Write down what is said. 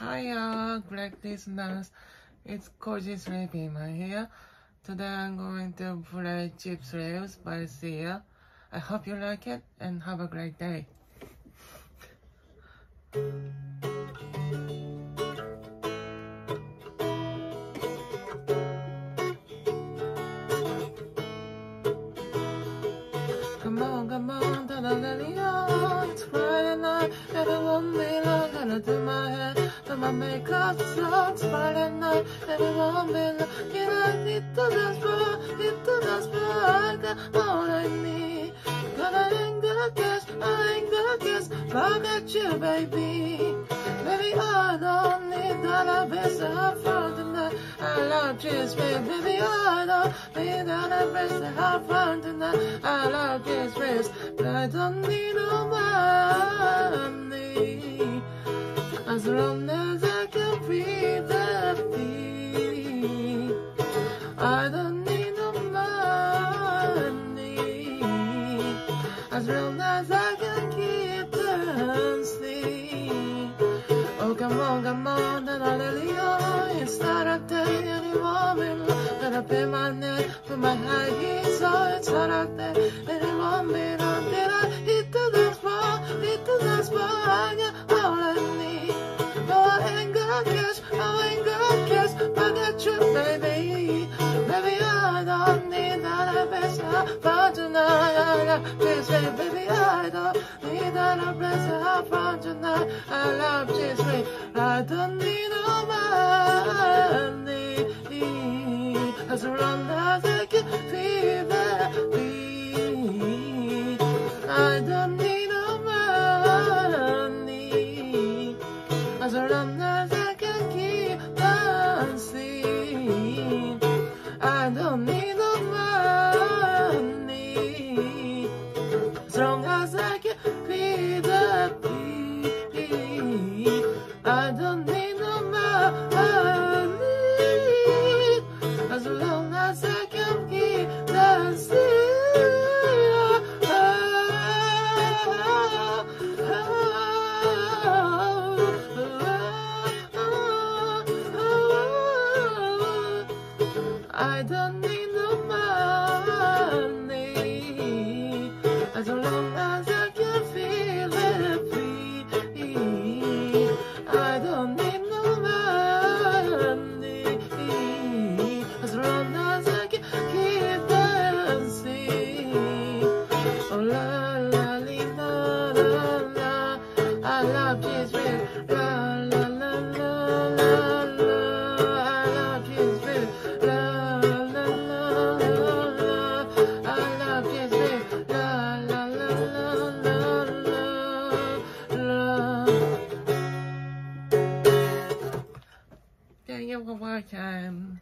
Hiya, great listeners. It's Koji Sleepyman here. Today I'm going to play Cheap Thrills by Sia. I hope you like it and have a great day. Come on, come on, da da da da It's Friday night, won't be long. Gotta do my hair, do my makeup, so it's Friday night, and it won't be long. You know, I need to floor, need to floor. I got all I need. But I ain't gonna guess, I ain't gonna. Look at you, baby. Baby, I don't need that. I best have fun tonight. I love just baby. I don't need that. I best have fun tonight. I love just rest, but I don't need no money. As long as As long as I can keep dancing. Oh, come on, come on, let you. It's not a day anymore. Gotta pay my neck for my high heels. So it's not a day anymore. Tonight. I baby. I don't need that. I best have fun tonight. I love this, baby. I don't need no money. As long as I can feel that beat. I don't need no money. As long as I can keep dancing. I don't can feel the beat. I don't need no money. As long as I can keep dancing. I don't need no money as long as for watching. Um,